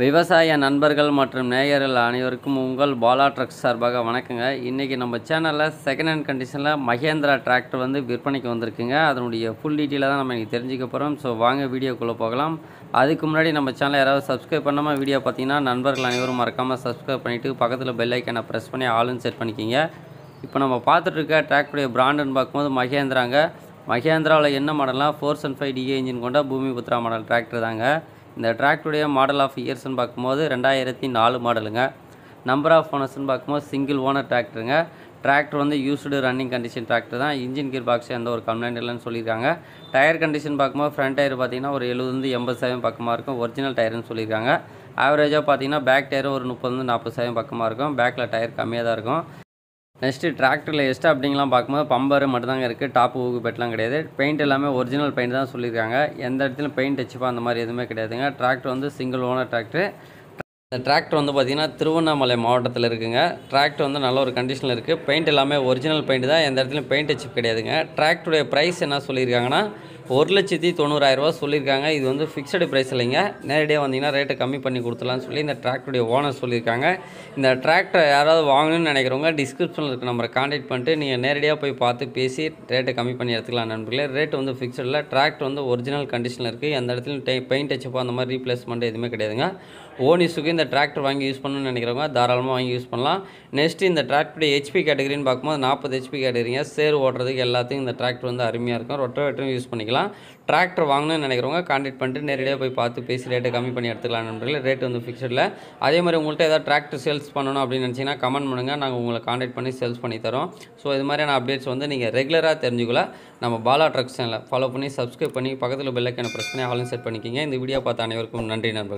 விவசாய நண்பர்கள் மற்றும் நேயர்கள் அனைவருக்கும் உங்கள் பாலா ட்ரக்ஸ் சார்பாக வணக்கங்க. இன்றைக்கி நம்ம சேனலில் செகண்ட் ஹேண்ட் கண்டிஷனில் மகேந்திரா டிராக்டர் வந்து விற்பனைக்கு வந்திருக்குங்க. அதனுடைய ஃபுல் டீட்டெயிலாக தான் நம்ம இன்றைக்கி தெரிஞ்சுக்க போகிறோம் ஸோ வாங்க வீடியோக்குள்ளே போகலாம். அதுக்கு முன்னாடி நம்ம சேனலை யாராவது சப்ஸ்கிரைப் பண்ணாமல் வீடியோ பார்த்தீங்கன்னா நண்பர்கள் அனைவரும் மறக்காமல் சப்ஸ்கிரைப் பண்ணிவிட்டு பக்கத்தில் பெல் ஐக்கனை ப்ரெஸ் பண்ணி ஆளுன்னு செட் பண்ணிக்கிங்க. இப்போ நம்ம பார்த்துட்ருக்க டிராக்டருடைய பிராண்டுன்னு பார்க்கும்போது மகேந்திராங்க. மகேந்திராவில் என்ன மாடல்னால் four and five DA engine கொண்ட பூமி புத்ரா மாடல் டிராக்டர் தாங்க. இந்த டிராக்டருடைய மாடல் ஆஃப் இயர்ஸ்னு பார்க்கும்போது ரெண்டாயிரத்தி நாலு மாடலுங்க நம்பர் ஆஃப் ஓனர்ஸ்னு பார்க்கும்போது சிங்கிள் ஓனர் டிராக்டருங்க டிராக்டர் வந்து யூஸ்டு ரன்னிங் கண்டிஷன் டிராக்டர் தான். இன்ஜின் கீர் பாக்ஸ் எந்த ஒரு கம்ப்ளைண்ட் இல்லைன்னு சொல்லியிருக்காங்க. டயர் கண்டிஷன் பார்க்கும்போது ஃப்ரண்ட் டயர் பார்த்தீங்கன்னா ஒரு எழுபது எண்பது சதவீதம் பக்கமாக இருக்கும். ஒரிஜினல் டயர்னு சொல்லியிருக்காங்க. ஆவரேஜாக பார்த்தீங்கன்னா பேக் டயர் ஒரு முப்பது நாற்பது சதவீதம் பக்கமாக இருக்கும். பேக்கில் டயர் கம்மியாக தான் இருக்கும். நெக்ஸ்ட்டு டிராக்டரில் எஸ்ட் அப்படிங்கலாம் பார்க்கும்போது பம்பர் மட்டும்தாங்க இருக்குது டாப்பு ஊக்கு பெட்லாம் கிடையாது. பெயிண்ட் எல்லாமே ஒரிஜினல் பெயிண்ட் தான் சொல்லியிருக்காங்க. எந்த இடத்துலையும் பெயிண்ட் அச்சுப்பா அந்த மாதிரி எதுவுமே கிடையாதுங்க. டிராக்டர் வந்து சிங்கிள் ஓனர் டிராக்டர் இந்த டிராக்டர் வந்து பார்த்திங்கன்னா திருவண்ணாமலை மாவட்டத்தில் இருக்குங்க. டிராக்டர் வந்து நல்ல ஒரு கண்டிஷனில் இருக்குது பெயிண்ட் எல்லாமே ஒரிஜினல் பெயிண்ட் தான். எந்த இடத்துலையும் பெயிண்ட் அச்சு கிடையாதுங்க. டிராக்டருடைய ப்ரைஸ் என்ன சொல்லியிருக்காங்கன்னா ஒரு லட்சத்தி தொண்ணூறாயிரரூவா சொல்லியிருக்காங்க. இது வந்து ஃபிக்ஸடு ப்ரைஸ் இல்லைங்க. நேரடியாக வந்தீங்கன்னா ரேட்டை கம்மி பண்ணி கொடுத்துலான்னு சொல்லி இந்த டிராக்டருடைய ஓனர் சொல்லியிருக்காங்க. இந்த டிராக்டர் யாராவது வாங்கணும்னு நினைக்கிறவங்க டிஸ்கிரிப்ஷனில் இருக்க நம்பரை காண்டாக்ட் பண்ணிட்டு நீங்கள் நேரடியாக போய் பார்த்து பேசி ரேட்டை கம்மி பண்ணி எடுத்துக்கலாம் நண்பர்களே. ரேட் வந்து ஃபிக்ஸடில் டிராக்டர் வந்து ஒரிஜினல் கண்டிஷனில் இருக்குது எந்த இடத்துலையும் டை பெயிண்ட் அச்சப்போ அந்த மாதிரி ரீப்ளேஸ்மெண்ட் எதுவுமே கிடையாதுங்க. ஓன் யூஸுக்கு இந்த டிராக்டர் வாங்கி யூஸ் பண்ணணும்னு நினைக்கிறவங்க தாராளமாக வாங்கி யூஸ் பண்ணலாம். நெக்ஸ்ட் இந்த டிராக்டருடைய ஹெச்பி கேட்டகரின்னு பார்க்கும்போது நாற்பது ஹெச்பி கேட்டகரிங்க சேர் ஓட்டுறதுக்கு எல்லாத்தையும் இந்த டிராக்டர் வந்து அருமையாக இருக்கும். ரொட்டோவேட்டரும் யூஸ் பண்ணிக்கலாம். டிராக்டர் வாங்கணும்னு நினைக்கிறவங்க கான்டாக்ட் பண்ணிட்டு நேரடியாக போய் பார்த்து பேசி ரேட்டை கம்மி பண்ணி எடுத்துக்கலாம் நண்பர்களே. ரேட் வந்து ஃபிக்ஸடில் அதே மாதிரி உங்கள்கிட்ட ஏதாவது டிராக்டர் சேல்ஸ் பண்ணணும் அப்படின்னு நினச்சிங்கன்னா கமெண்ட் பண்ணுங்கள் நாங்கள் உங்களை கான்டாக்ட் பண்ணி சேல்ஸ் பண்ணி தரோம். ஸோ இது மாதிரியான அப்டேட்ஸ் வந்து நீங்கள் ரெகுலராக தெரிஞ்சுக்கல. நம்ம பாலா ட்ரக்ஸ் சேனலை ஃபாலோ பண்ணி சப்ஸ்கிரைப் பண்ணி பக்கத்தில் பெல்லைக்கான ப்ரெஸ் பண்ணி செட் பண்ணிக்கிங்க. இந்த வீடியோ பார்த்த அனைவருக்கும் நன்றி நண்பர்கள்.